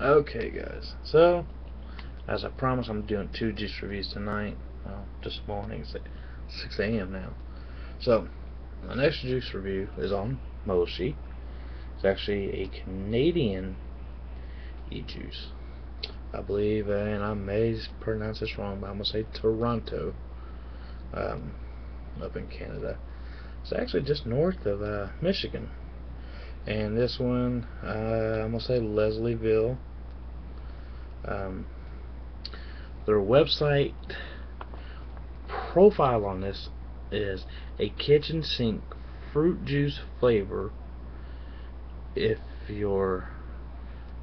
Okay, guys. So, as I promised, I'm doing two juice reviews tonight. Well, this morning. It's 6 a.m. now. So, my next juice review is on Moshi. It's actually a Canadian e-juice. I believe, and I may pronounce this wrong, but I'm going to say Toronto, um, up in Canada. It's actually just north of uh, Michigan. And this one, uh, I'm to say Leslieville. Um, their website profile on this is a kitchen sink fruit juice flavor if you're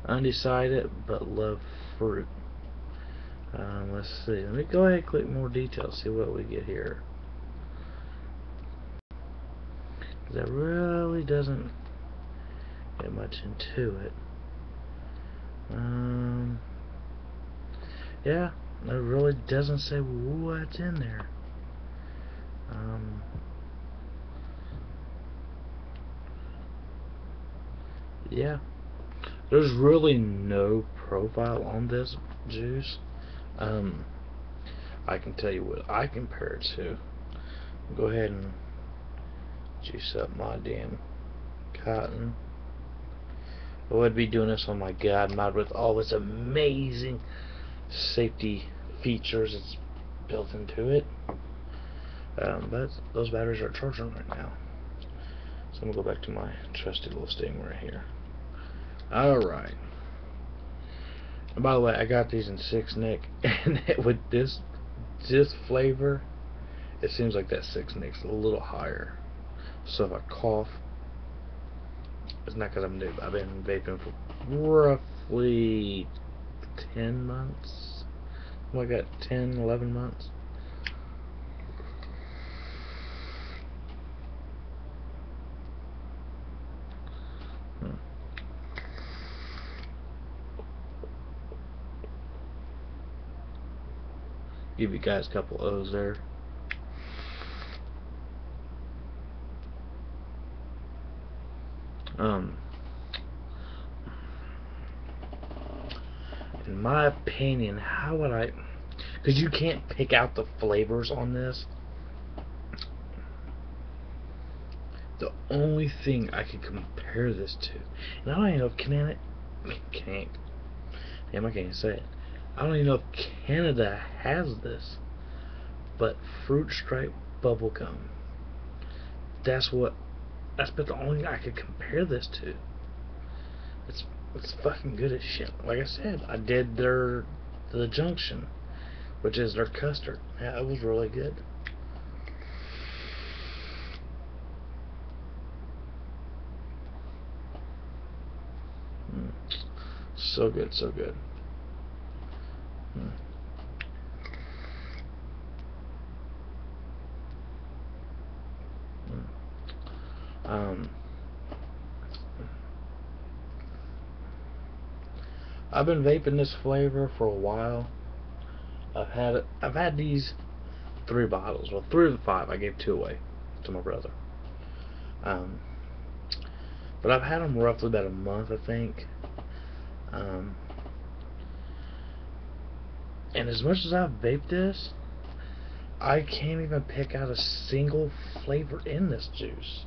undecided but love fruit. Um, let's see. Let me go ahead and click more details, see what we get here. That really doesn't get much into it. Um, yeah, it really doesn't say what's in there. Um, yeah, there's really no profile on this juice. Um, I can tell you what I compare it to. Go ahead and juice up my damn cotton. I would be doing this on my God mod with all its amazing safety features it's built into it. Um, but those batteries are charging right now. So I'm going to go back to my trusty little Stingray here. Alright. And by the way, I got these in 6 nic, and with this, this flavor, it seems like that 6 nic's a little higher. So if I cough, it's not because I'm new. I've been vaping for roughly 10 months. I got 10, 11 months. Give you guys a couple O's there. Um, in my opinion, how would I? Because you can't pick out the flavors on this. The only thing I could compare this to, and I don't even know if Canada, can't, damn, I can't say it. I don't even know if Canada has this, but fruit stripe bubblegum. That's what. That's but the only I could compare this to. It's it's fucking good as shit. Like I said, I did their the junction, which is their custard. Yeah, it was really good. Mm. So good, so good. Mm. Um, I've been vaping this flavor for a while. I've had. I've had these three bottles. Well, three of the five. I gave two away to my brother. Um, but I've had them roughly about a month, I think. Um, and as much as I've vaped this, I can't even pick out a single flavor in this juice.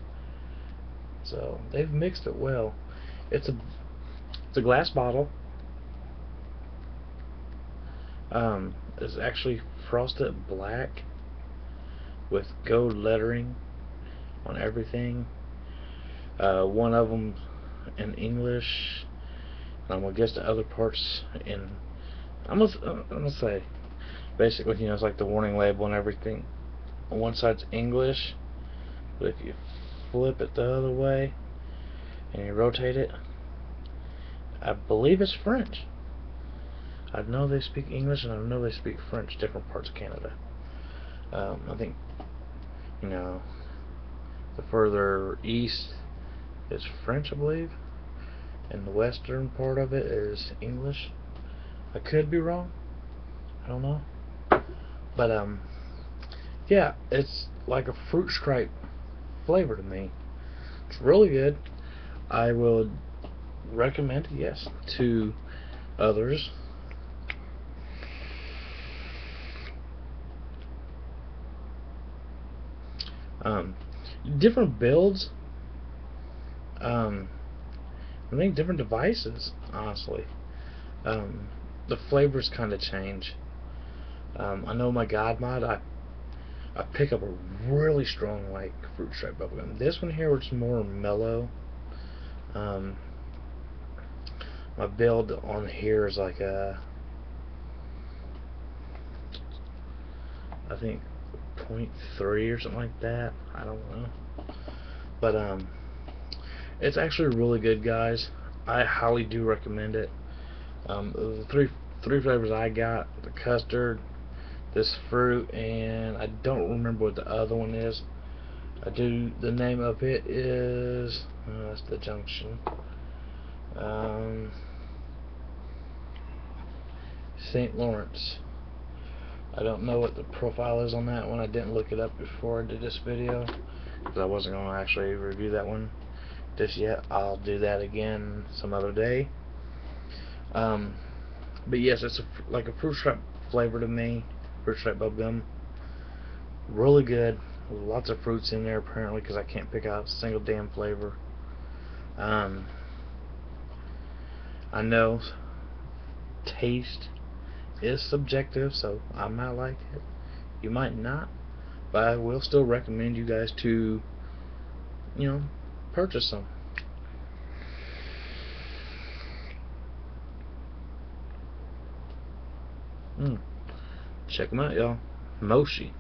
So they've mixed it well. It's a it's a glass bottle. Um, it's actually frosted black with gold lettering on everything. Uh, one of them in English. And I'm gonna guess the other parts in. I'm gonna, I'm gonna say, basically, you know, it's like the warning label and everything. On one side's English, but if you flip it the other way and you rotate it, I believe it's French. I know they speak English and I know they speak French, different parts of Canada. Um, I think, you know, the further east is French, I believe, and the western part of it is English. I could be wrong. I don't know. But, um, yeah, it's like a fruit stripe flavor to me. It's really good. I would recommend, it, yes, to others. Um, different builds. Um, I think different devices, honestly. Um, the flavors kind of change. Um, I know my God mod, I I pick up a really strong like fruit stripe bubblegum. This one here, was more mellow. Um, my build on here is like a, I think 0.3 or something like that. I don't know. But um, it's actually really good, guys. I highly do recommend it. Um, the three three flavors I got: the custard, this fruit, and I don't remember what the other one is. I do. The name of it is. Uh, that's the junction. Um, St. Lawrence. I don't know what the profile is on that one. I didn't look it up before I did this video because I wasn't going to actually review that one just yet. I'll do that again some other day. Um, but yes, it's a, like a fruit stripe flavor to me. Fruit stripe bubblegum. Really good. Lots of fruits in there apparently because I can't pick out a single damn flavor. Um, I know taste is subjective, so I might like it. You might not, but I will still recommend you guys to, you know, purchase them. Mm. Check them out, y'all. Moshi.